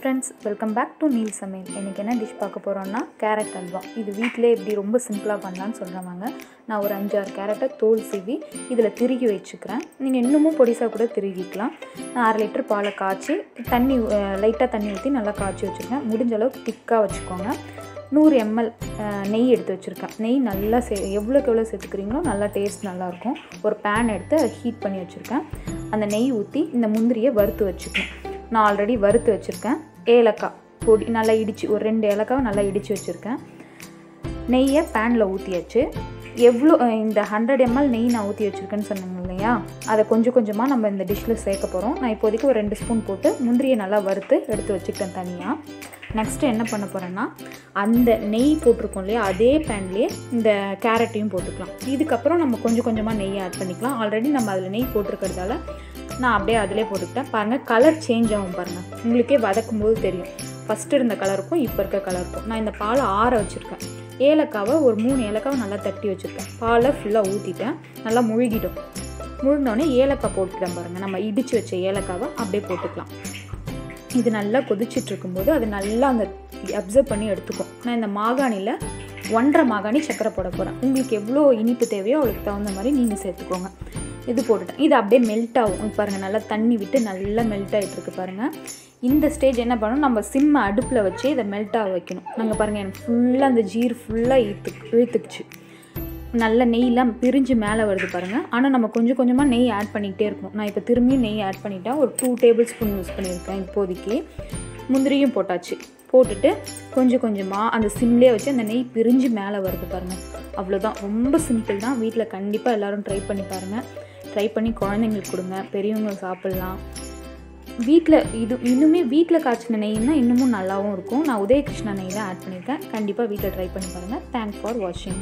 Friends welcome back to Neel சமையல் இன்றைக்கி என்ன டிஷ் பார்க்க போகிறோன்னா கேரட் அல்வா. இது வீட்டிலே எப்படி ரொம்ப சிம்பிளாக பண்ணலான்னு சொல்கிறவங்க நான் ஒரு அஞ்சாறு கேரட்டை தோல் சீவி இதில் திருகி வச்சுக்கிறேன். நீங்கள் இன்னமும் பொடிசாக கூட திருகிக்கலாம். நான் அரை லிட்டர் பாலை காய்ச்சி தண்ணி லைட்டாக தண்ணி ஊற்றி நல்லா காய்ச்சி வச்சுருக்கேன் முடிஞ்ச அளவுக்கு திக்காக வச்சுக்கோங்க. நூறு எம்எல் நெய் எடுத்து வச்சுருக்கேன். நெய் நல்லா சே எவ்வளோக்கு எவ்வளோ சேர்த்துக்கிறீங்களோ நல்லா டேஸ்ட் நல்லாயிருக்கும். ஒரு பேன் எடுத்து அதை ஹீட் பண்ணி வச்சுருக்கேன். அந்த நெய் ஊற்றி இந்த முந்திரியை வறுத்து வச்சுக்கணும். நான் ஆல்ரெடி வறுத்து வச்சுருக்கேன். ஏலக்காய் பொடி நல்லா இடித்து ஒரு ரெண்டு ஏலக்காவை நல்லா இடித்து வச்சுருக்கேன். நெய்யை பேனில் ஊற்றியாச்சு எவ்வளோ இந்த ஹண்ட்ரட் எம்எல் நெய் நான் ஊற்றி வச்சுருக்கேன்னு சொன்னேங்க இல்லையா? அதை கொஞ்சம் கொஞ்சமாக நம்ம இந்த டிஷ்ஷில் சேர்க்க போகிறோம் நான் இப்போதைக்கு ஒரு ரெண்டு ஸ்பூன் போட்டு முந்திரியை நல்லா வறுத்து எடுத்து வச்சுக்கிட்டேன் தனியாக நெக்ஸ்ட்டு என்ன பண்ண போகிறேன்னா அந்த நெய் போட்டிருக்கோம் இல்லையா அதே பேன்லேயே இந்த கேரட்டையும் போட்டுக்கலாம். இதுக்கப்புறம் நம்ம கொஞ்சம் கொஞ்சமாக நெய் ஆட் பண்ணிக்கலாம். ஆல்ரெடி நம்ம அதில் நெய் போட்டிருக்கிறதால நான் அப்படியே அதிலே போட்டுக்கிட்டேன். பாருங்கள் கலர் சேஞ்ச் ஆகும் பாருங்கள் உங்களுக்கே வதக்கும் போது தெரியும். ஃபஸ்ட்டு இருந்த கலருக்கும் இப்போ இருக்க கலருக்கும் நான் இந்த பாலை ஆற வச்சுருக்கேன். ஏலக்காவை ஒரு மூணு ஏலக்காவை நல்லா தட்டி வச்சுருக்கேன். பாலை ஃபுல்லாக ஊற்றிட்டேன் நல்லா முழுகிடும். முழுந்தோடனே ஏலக்காய் போட்டுட்டேன் பாருங்கள் நம்ம இடித்து வச்ச ஏலக்காவை அப்படியே போட்டுக்கலாம். இது நல்லா கொதிச்சுட்டு இருக்கும்போது அது நல்லா அந்த அப்சர்வ் பண்ணி எடுத்துக்கும். நான் இந்த மாகாணியில் ஒன்றரை மாகாணி சக்கரை போட போகிறேன் உங்களுக்கு எவ்வளோ இனிப்பு தேவையோ அவளுக்கு தகுந்த மாதிரி நீங்கள் சேர்த்துக்கோங்க. இது போட்டுட்டேன். இது அப்படியே மெல்ட் ஆகும். பாருங்கள் நல்லா தண்ணி விட்டு நல்லா மெல்ட் ஆகிட்டுருக்கு பாருங்கள் இந்த ஸ்டேஜ் என்ன பண்ணணும்? நம்ம சிம்மை அடுப்பில் வச்சு இதை மெல்ட் ஆக வைக்கணும். நாங்கள் பாருங்கள் எனக்கு ஃபுல்லாக அந்த ஜீர் ஃபுல்லாக இழுத்து இழுத்துக்குச்சு. நல்ல நெய்லாம் பிரிஞ்சு மேலே வருது பாருங்கள் ஆனால் நம்ம கொஞ்சம் கொஞ்சமாக நெய் ஆட் பண்ணிக்கிட்டே இருக்கணும். நான் இப்போ திரும்பியும் நெய் ஆட் பண்ணிட்டேன் ஒரு டூ டேபிள் ஸ்பூன் யூஸ் பண்ணியிருக்கேன் இப்போதைக்கு. முந்திரியும் போட்டாச்சு. போட்டுட்டு கொஞ்சம் கொஞ்சமாக அந்த சிம்லேயே வச்சு அந்த நெய் பிரிஞ்சு மேலே வருது பாருங்கள் அவ்வளோதான் ரொம்ப சிம்பிள் தான். வீட்டில் கண்டிப்பாக எல்லோரும் ட்ரை பண்ணி பாருங்கள் ட்ரை பண்ணி குழந்தைங்களுக்கு கொடுங்க பெரியவங்க சாப்பிட்லாம். வீட்டில் இது இன்னுமே வீட்டில் காய்ச்சின நெய்னா இன்னமும் நல்லாவும் இருக்கும். நான் உதயகிருஷ்ணா நெய் தான் ஆட் பண்ணியிருக்கேன். கண்டிப்பாக வீட்டில் ட்ரை பண்ணி பாருங்கள் தேங்க்ஸ் ஃபார் வாட்சிங்